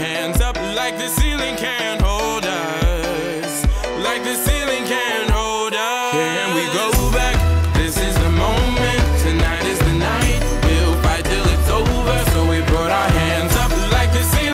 hands up like the ceiling can't hold us. Like the ceiling can't hold us. Can we go back?